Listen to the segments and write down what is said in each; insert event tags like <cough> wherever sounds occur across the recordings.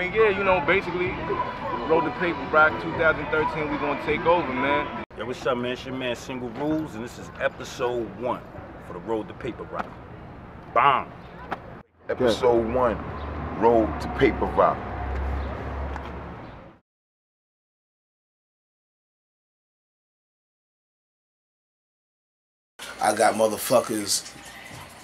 mean, yeah, you know, basically, Road to Paper Rock 2013, we gonna take over, man. Yo, what's up, man? It's your man, Single Rules, and this is episode one for the Road to Paper Rock. Bomb. Episode one, Road to Paper Rock. I got motherfuckers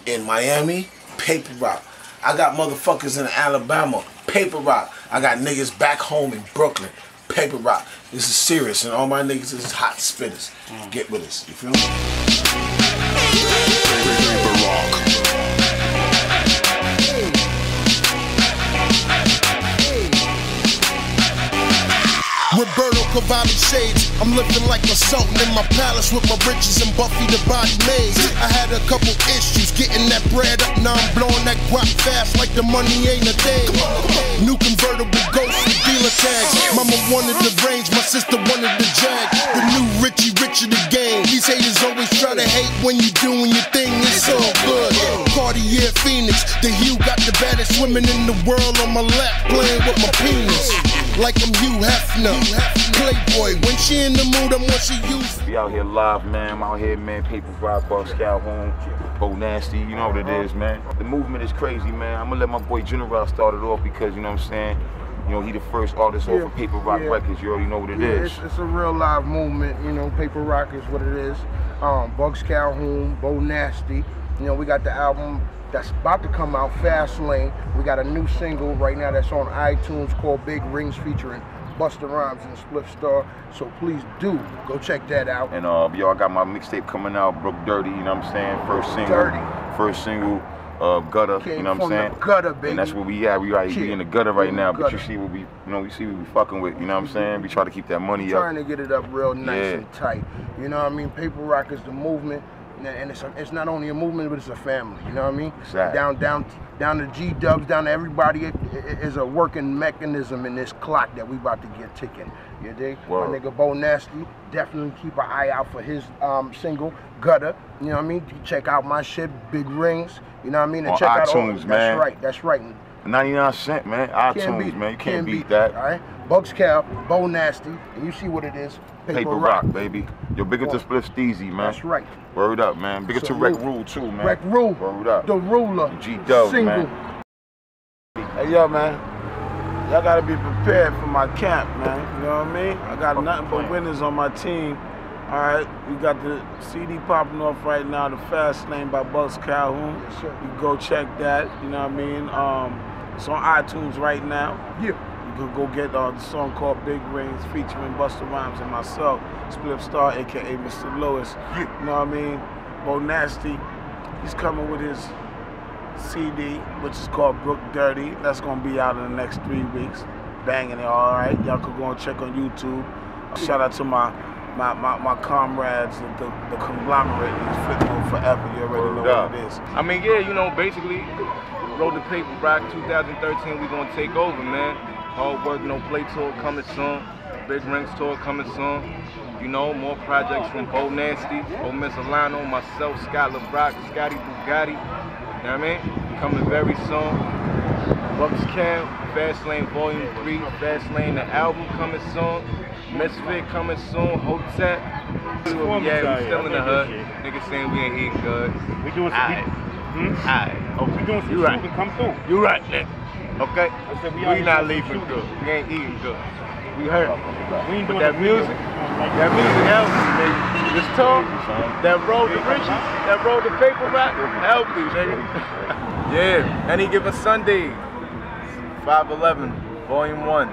in Miami, paper rock. I got motherfuckers in Alabama, paper rock. I got niggas back home in Brooklyn, paper rock. This is serious, and all my niggas is hot spitters. Get with us, you feel me? Roberto Shades. I'm living like a sultan in my palace with my riches and Buffy the body made. I had a couple issues getting that bread up. Now I'm blowing that guap fast like the money ain't a thing. New convertible ghost with dealer tags. Mama wanted the range, my sister wanted the jag. The new Richie Rich of the game. These haters always try to hate when you doing your thing. It's all good. Cartier Phoenix. The Hugh got the baddest women in the world on my lap playing with my penis. Like I'm Hugh Hefner. Playboy, when she in the mood, I'm what she used. We out here live, man. I'm out here, man. Paper Rock, Bucks Calhoun, Bo Nasty. You know what it is, man. The movement is crazy, man. I'm gonna let my boy General start it off because, you know what I'm saying? You know, he the first artist off Yeah, of Paper Rock yeah. Records. You already know what it Yeah, is. it's, it's a real live movement. You know, Paper Rock is what it is. Um, Bugs Calhoun, Bo Nasty. You know, we got the album that's about to come out, Fast Lane. We got a new single right now that's on iTunes called Big Rings featuring Busta Rhymes and Spliff Star. So please do go check that out. And uh, I got my mixtape coming out, Broke Dirty. You know what I'm saying? First single. Dirty. First single. Uh, gutter, Came you know what I'm saying? gutter, baby. And that's where we at. We right, we in the gutter right now. the But you see what we, you know, we see what we fucking with. You know what I'm saying? We try to keep that money up. Trying to get it up real nice Yeah. and tight. You know what I mean? Paper Rock is the movement, and- and it's, a, it's not only a movement, but it's a family. You know what I mean? Exactly. Down, down, down to G Dubs, down to everybody. Is a working mechanism in this clock that we about to get ticking. You dig? Word. My nigga Bo Nasty. Definitely keep an eye out for his um, single Gutter. You know what I mean? Check out my shit, Big Rings. You know what I mean? And On check out all, iTunes, That's right. That's right. 99 cent, man. iTunes, man. You can't, beat, that. All right, Bugs Cal, Bo Nasty, and you see what it is. Paper, Paper rock. baby. Yo, big up to Spliff Steezy, man. That's right. Word up, man. Big up to Rec Rule too, man. Rec Rule, Word up. the ruler, G Dub, single. man. Hey, yo, man. Y'all gotta be prepared for my camp, man. You know what I mean? I got nothing but winners on my team. All right, we got the CD popping off right now, the Fast Lane by Bucks Calhoun. Yes, sir. You go check that. You know what I mean? Um, it's on iTunes right now. Yeah. You can go get uh, the song called Big Rings featuring Busta Rhymes and myself, Spliff Star, aka Mr. Lewis. You know what I mean? Bo Nasty, he's coming with his CD, which is called Brook Dirty. That's gonna be out in the next three weeks. Banging it, all right. Y'all could go and check on YouTube. Shout out to my my, my, my comrades, the, the, the conglomerate, and Flip Mode Forever. You already know Word what it is. I mean, yeah, you know, basically, Road the Paper Rock 2013, we gonna take over, man. Hard work, no play tour coming soon. Big Rings tour coming soon. You know, more projects from Bo Nasty, Bo Miscelano, myself, Scott LeBrock, Scotty Bugatti. You know what I mean? Coming very soon. Bucks Camp, Fast Lane Volume 3, Fast Lane, the album coming soon. Misfit coming soon, Hotep. Yeah, we still in the hood. Niggas saying we ain't eating good. We doing some. Aight. Hmm? Aight. Oh, we doing some You right. Come through. You right, nigga. Okay? I said we we not leaving good. We ain't eating good. We hurt. We ain't But doing that music, that music helps. This talk, that road to riches, that road to paper rock, help me, nigga. <laughs> yeah, any given Sunday, 511, volume one.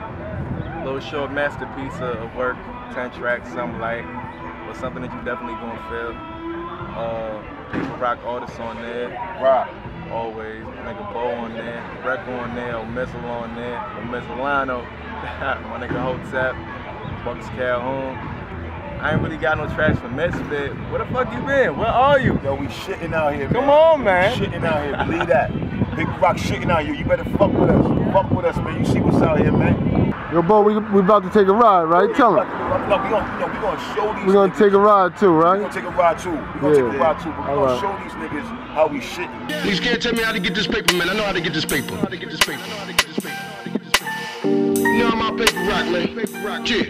Little short masterpiece of of work, 10 tracks, something like, but something that you definitely gonna feel. Uh, paper rock artists on there, rock, always. Nigga Bo on there, Rec on there, O'Missile on there, O'Missilano, <laughs> my nigga Hotep, Bucks Calhoun. I ain't really got no tracks from Misfit. Where the fuck you been? Where are you? Yo, we shitting out here, man. Come on, man. We shitting out here. Believe that. Big Rock shitting out here. You better fuck with us. Fuck with us, man. You see what's out here, man. Yo, Bo, we, we about to take a ride, right? Tell him. No, we gonna, no, we gonna show these We're gonna niggas. take a ride too, We right? gonna take a ride too. We gonna Yeah. take a ride too, but we gonna right. show these niggas how we shitting. Please can't tell me how to get this paper, man. I know how to get this paper. How to get this paper. I know how to get this paper. How to get this paper. rock, man. Paper rock, yeah.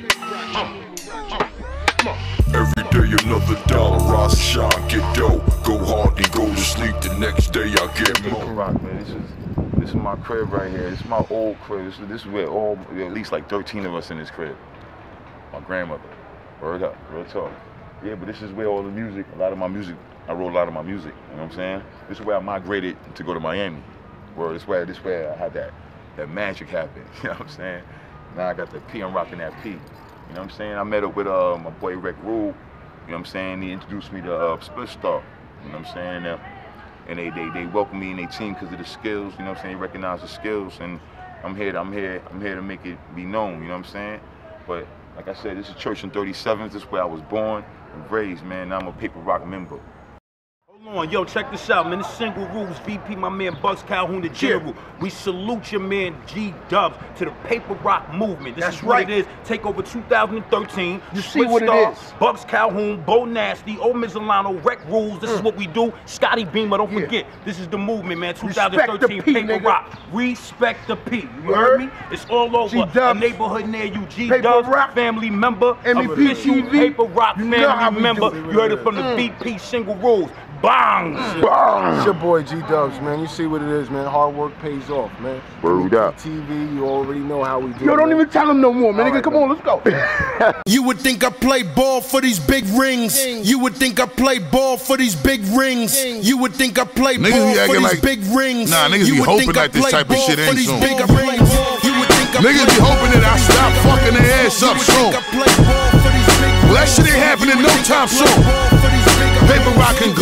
Uh, uh, come on. Every day another dollar, I shine, get dough. Go hard and go to sleep. The next day I get Paper more. Rock, man. This is this is my crib right here. This is my old crib. This is, this is where all at least like 13 of us in this crib. My grandmother. Word up, real talk. Yeah, but this is where all the music, a lot of my music, I wrote a lot of my music. You know what I'm saying? This is where I migrated to go to Miami. Where this where this where I had that that magic happen. <laughs> You know what I'm saying? Now I got the P. I'm rocking that P. You know what I'm saying? I met up with uh, my boy Rick Rule. You know what I'm saying? He introduced me to uh, Spliff Star. You know what I'm saying? Uh, and they they they welcome me in their team because of the skills. You know what I'm saying? They recognize the skills, and I'm here. To, I'm here. I'm here to make it be known. You know what I'm saying? But like I said, this is Church in 37th. This is where I was born and raised, man. Now I'm a Paper Rock member. On, yo, check this out, man. This single rules, VP, my man Bucks Calhoun, the general. We salute your man G Dubs to the paper rock movement. This That's is what right. it is. Take over 2013. You see what it Star, is. Bucks Calhoun, Bo Nasty, Old Mizzelano, Rec Rules. This is what we do. Scotty Beamer, don't Mm. Yeah. forget. This is the movement, man. 2013 P, paper nigga. rock. Respect the P. You Word. heard me? It's all over. A neighborhood near you. G Paper Dubs, rock. family member, MEP official TV. paper rock You family member. You heard it from the Mm. VP single rules. Bang! It's your boy G Dubs, man. You see what it is, man. Hard work pays off, man. Word up. TV, you already know how we do. Yo, don't man. even tell him no more, man. All Nigga, right, come man. on, let's go. <laughs> You would think I play ball for these big rings. You would think I play ball for these big rings. You would think I play Niggas ball be for acting these like- big rings. Nah, niggas you be would hoping think I like this play type of ball shit for ain't these soon. big rings. You would think I Niggas play be hoping that I stop fucking their ass You up would soon. think I play ball for these big Well, that rings. shit ain't happening You no would think I time play soon.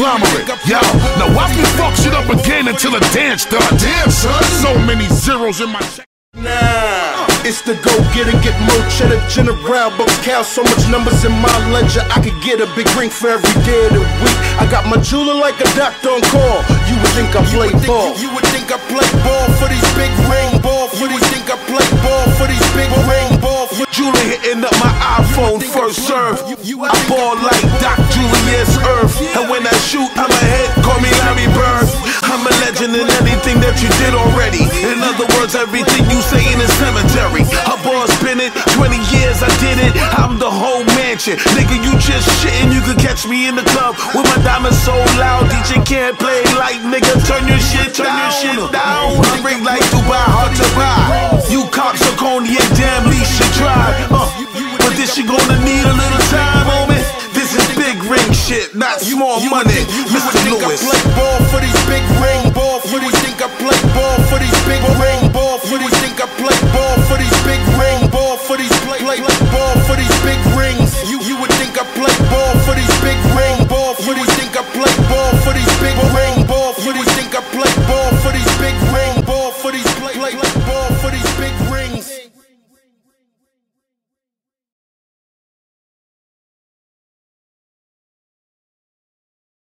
Conglomerate. Yo, now watch me fuck shit up again until the dance start. Damn, son. So many zeros in my check. Nah, it's the go get it, get more cheddar, general, but count so much numbers in my ledger. I could get a big ring for every day of the week. I got my jeweler like a doctor on call. You would think I play ball. You would think I play ball for these big ring ball. For these think I play ball for these big ring ball. For Julie hitting up my iPhone first serve. I ball like Doc Julius Earth. And when I shoot, I'm a hit. Call me Larry Bird. I'm a legend in anything that you did already. In other words, everything you say in the cemetery. A ball spin it. 20 years I did it. I'm the whole mansion. Nigga, you just shitting. You could catch me in the club with my diamonds so loud. DJ can't play like nigga. Turn your shit, turn your shit down. I ring like Dubai, hard to buy. You cocksuckony and damn least should try. Uh, but this shit gonna need a little time. This is big ring shit, not small money. You Mr. think Lewis. I play ball for these big ring ball. For these think I play ball for these big ring ball. For these think I play ball for these big ring ball. For these play play ball for these big rings. You you would think I play ball for these big ring